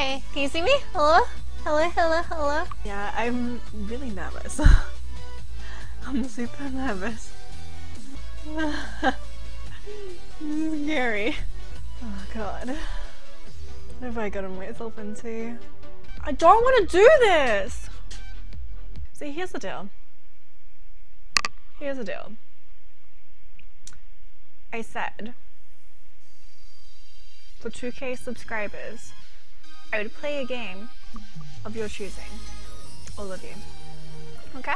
Hi, can you see me? Hello? Hello, hello, hello? Yeah, I'm really nervous. I'm super nervous. scary. Oh god. What have I gotten myself into? I don't want to do this! See, here's the deal. Here's the deal. I said for 2k subscribers, I would play a game of your choosing. All of you. Okay?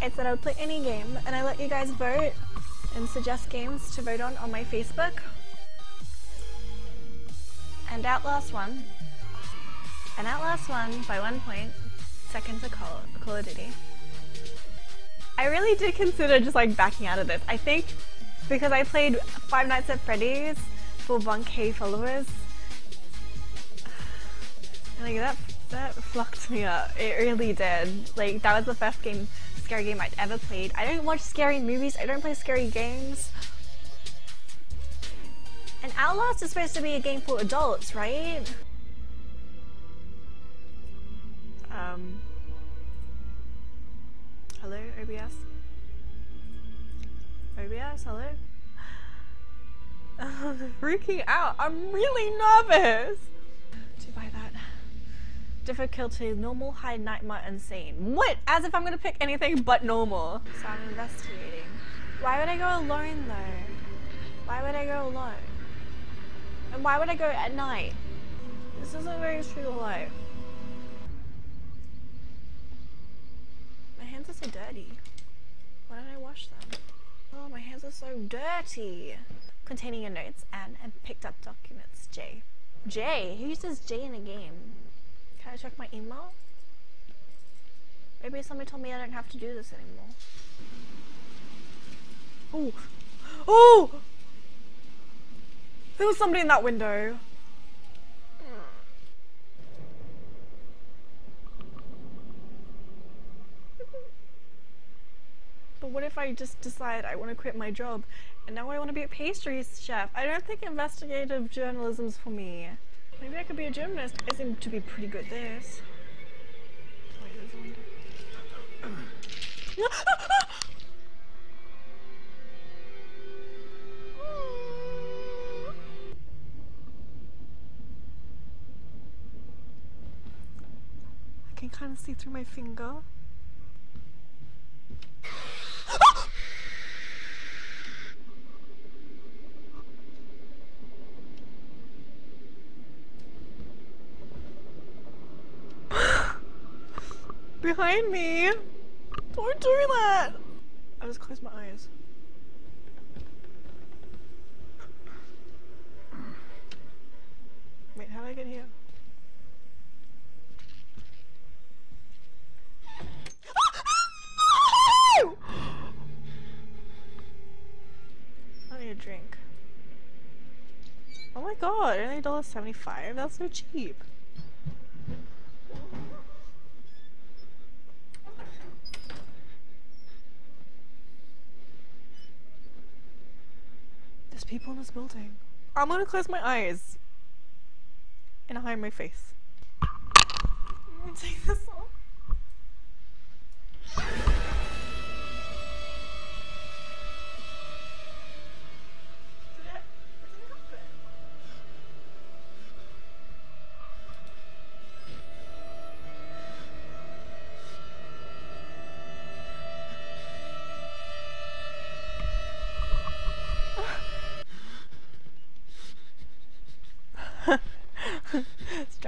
I said I would play any game and I let you guys vote and suggest games to vote on on my Facebook. And Outlast won. And Outlast won by one point, second to Call, Call of Duty. I really did consider just like backing out of this. I think because I played Five Nights at Freddy's for 1k followers, like that that fucked me up. It really did. Like that was the first game scary game I'd ever played. I don't watch scary movies. I don't play scary games. And Outlast is supposed to be a game for adults, right? Um. Hello, OBS? OBS, hello? I'm freaking out. I'm really nervous. Difficulty, normal, high, nightmare, insane. What? As if I'm gonna pick anything but normal. So I'm investigating. Why would I go alone though? Why would I go alone? And why would I go at night? This isn't very true to life. My hands are so dirty. Why don't I wash them? Oh, my hands are so dirty. Containing your notes, Anne, and picked up documents, J. J? Who uses J in a game? Can I check my email? Maybe somebody told me I don't have to do this anymore. Oh! Oh! There was somebody in that window. But what if I just decide I want to quit my job and now I want to be a pastry chef? I don't think investigative journalism's for me. Maybe I could be a gymnast. I seem to be pretty good at this. I can kind of see through my finger. Behind me! Don't do that! I just closed my eyes. Wait, how did I get here? I need a drink. Oh my god, only $1.75? That's so cheap. There's people in this building. I'm gonna close my eyes and hide my face.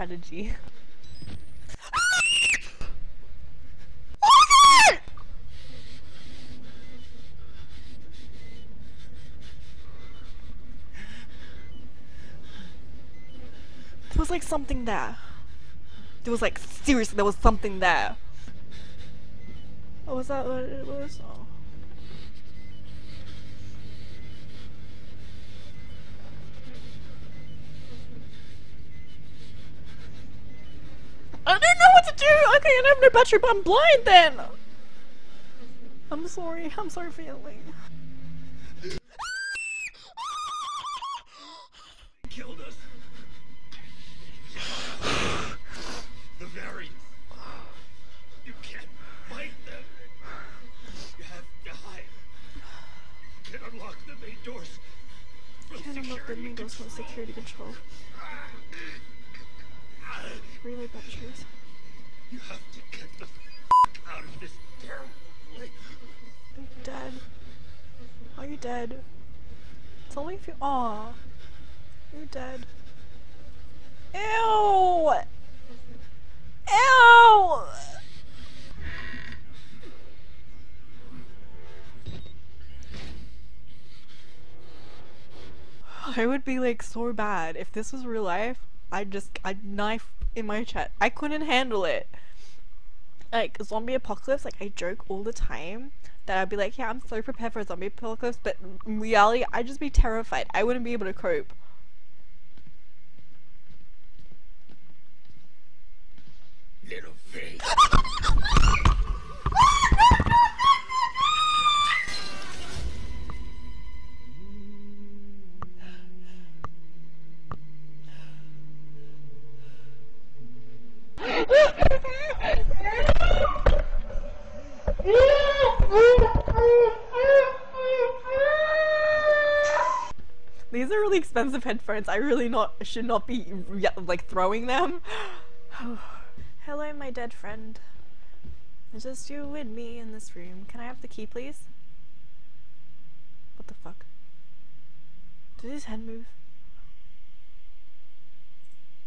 Strategy. There was like something there. There was like seriously, there was something there. Oh, was that what it was? Oh. can't have no battery, but I'm blind then! I'm sorry, I'm sorry for yelling. Killed us. the variants. You can't fight them. You have to hide. You can unlock the main doors. Can unlock the main doors from security control. Relay batteries. You have to get the out of this terrible place. Are you dead? Are you dead? Tell me if you are. You're dead. Ew! Ew! I would be like so bad if this was real life. I'd just I'd knife in my chest. I couldn't handle it. Like zombie apocalypse, like I joke all the time that I'd be like, yeah, I'm so prepared for a zombie apocalypse, but in reality, I'd just be terrified. I wouldn't be able to cope. Little. really expensive headphones. I really not should not be like throwing them. Hello, my dead friend. It's just you and me in this room. Can I have the key, please? What the fuck? Did his head move?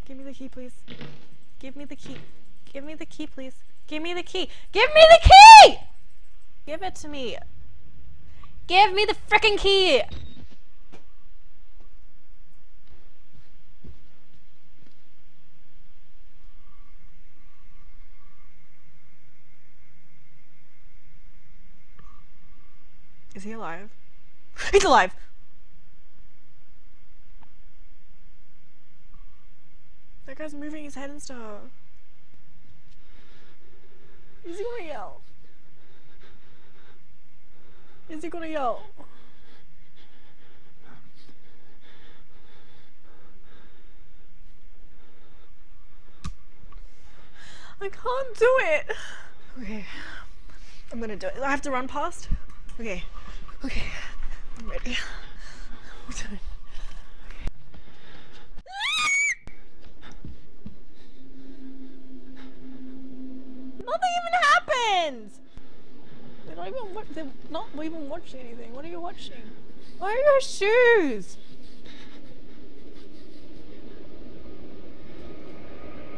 Give me the key, please. Give me the key. Give me the key, please. Give me the key. Give me the key! Give it to me. Give me the frickin' key! Is he alive? He's alive! That guy's moving his head and stuff. Is he gonna yell? Is he gonna yell? I can't do it. Okay. I'm gonna do it. I have to run past. Okay. Okay. I'm ready. I'm done. Nothing even happens! They're not even wa- they're not even watching anything. What are you watching? Where are your shoes?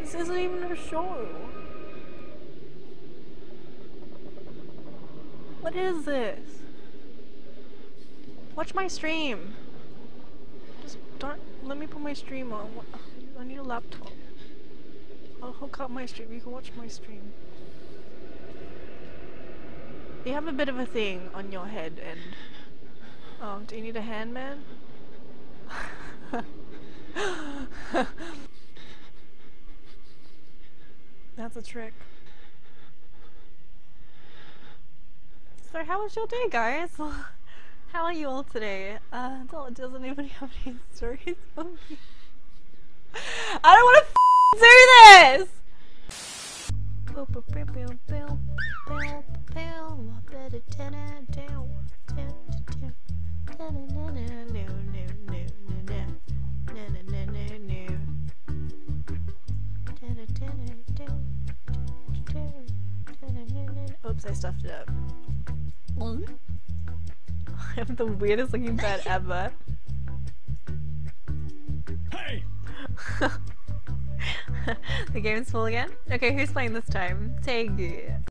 This isn't even a show. What is this? Watch my stream. Just don't let me put my stream on. I need a laptop. I'll hook up my stream. You can watch my stream. You have a bit of a thing on your head, and oh, do you need a hand, man? That's a trick. So how was your day, guys? How are you all today? Uh, does anybody have any stories? I don't want to do this! Oops, I stuffed it up. I have the weirdest looking bed ever. Hey! the game's full again? Okay, who's playing this time? Tegu.